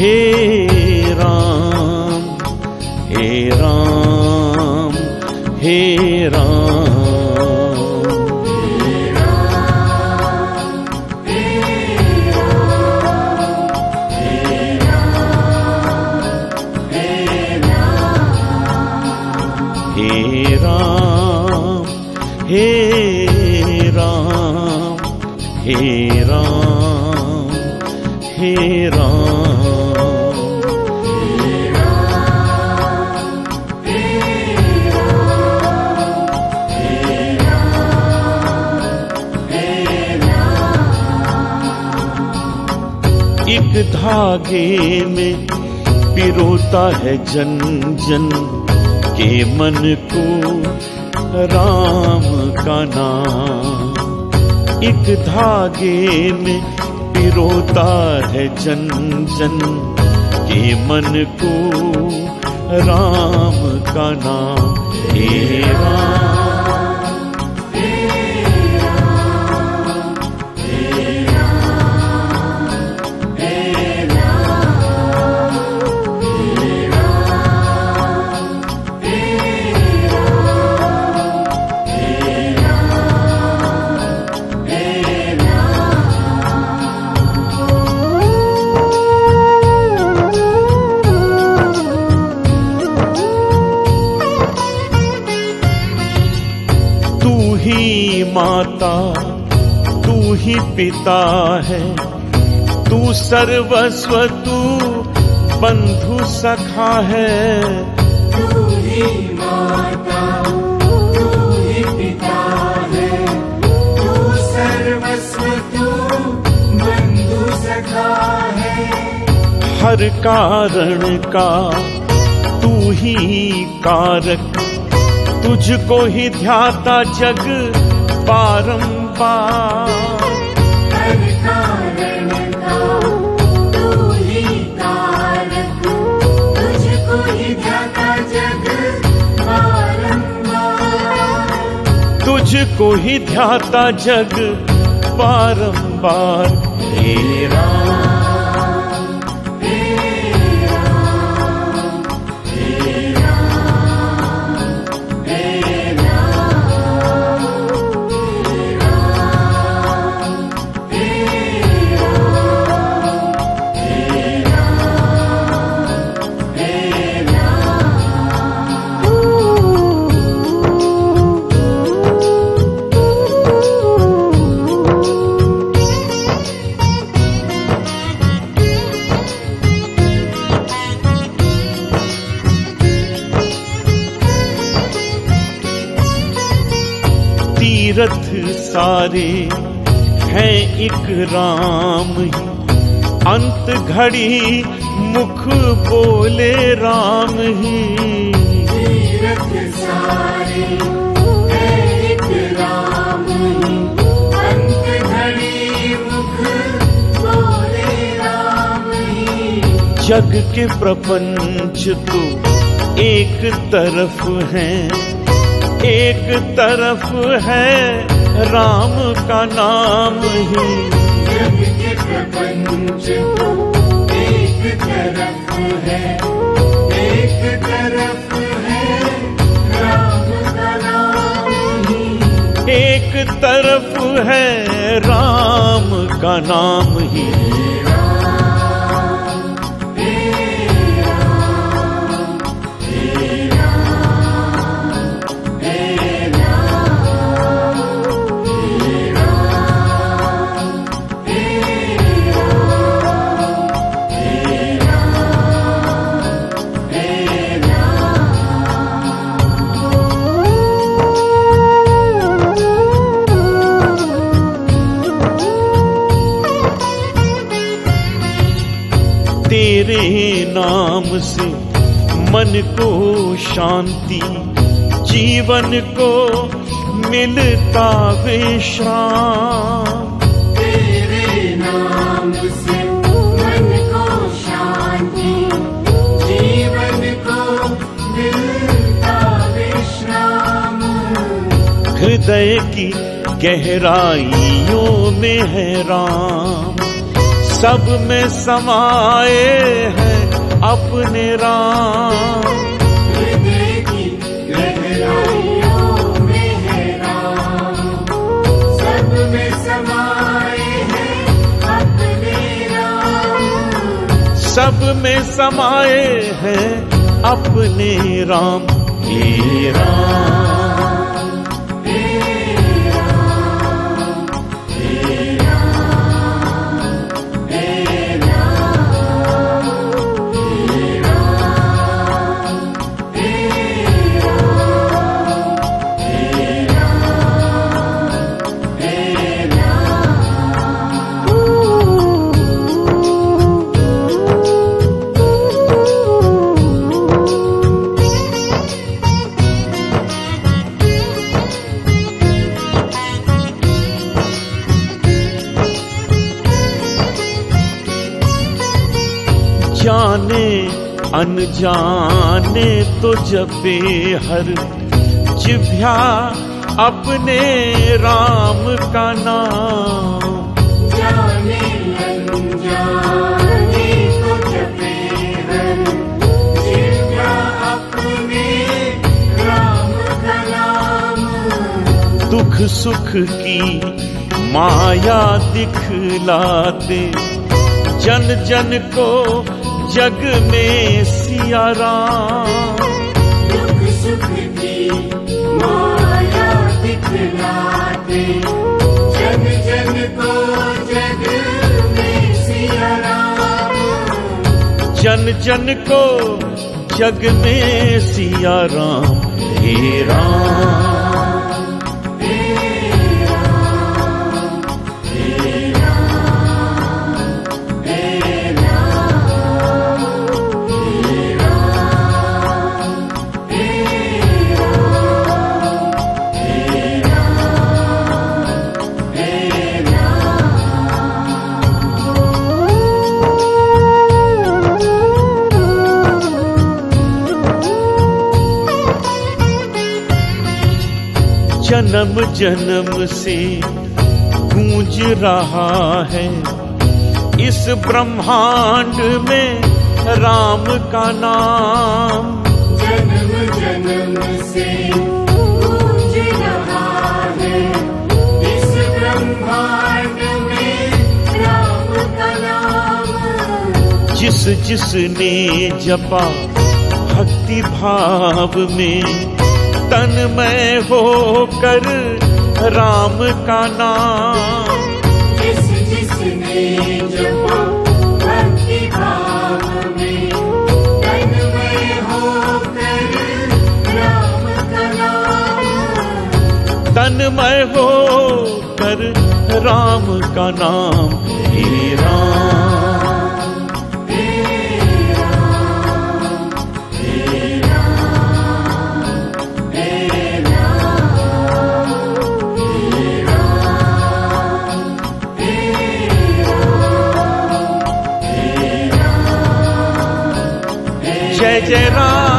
हे राम हे राम हे राम धागे में पिरोता है जन जन के मन को। राम का नाम एक धागे में पिरोता है जन जन के मन को। राम का नाम, हे राम। माता तू ही पिता है। तू सर्वस्व तू बंधु सखा है। तू ही माता तू ही पिता है। तू सर्वस्व तू बंधु सखा है। हर कारण का तू ही कारक। तुझको ही ध्याता जग बारंबार। तुझको ही ध्याता जग बारंबार। हे राम सारे हैं एक राम ही। अंत घड़ी मुख बोले राम ही। सारे है एक राम ही। अंत घड़ी मुख बोले राम ही। जग के प्रपंच तो एक तरफ़ है एक तरफ़ है। राम का नाम ही। एक तरफ़ है एक तरफ़ है राम का नाम ही एक तरफ़ है राम का नाम ही। नाम से मन को शांति जीवन को मिलता विश्राम तेरे नाम से मन को शांति जीवन को मिलता विश्राम हृदय की गहराइयों में है राम सब में समाए हैं अपने राम। सब में समाए हैं अपने राम। ये राम। अनजाने तो जपे हर जिभ्या अपने राम का नाम। जाने अनजाने को जपे हर जिव्या अपने राम का नाम। दुख सुख की माया दिखलाते। जन जन को जग में सिया राम। दुख सुख की माया जन जन को जग में सिया जन जन को जग में सिया राम। हे राम। जन्म जन्म से गूंज रहा है। इस ब्रह्मांड में राम का नाम। जन्म जन्म से गूंज रहा है। इस ब्रह्मांड में राम का नाम। जिस जिसने जपा भक्ति भाव में तन्मय होकर राम का नाम। जिस जिसने जपा भक्ति भाव में तन्मय होकर राम का नाम। तन्मय होकर राम का नाम। हे राम। Ecera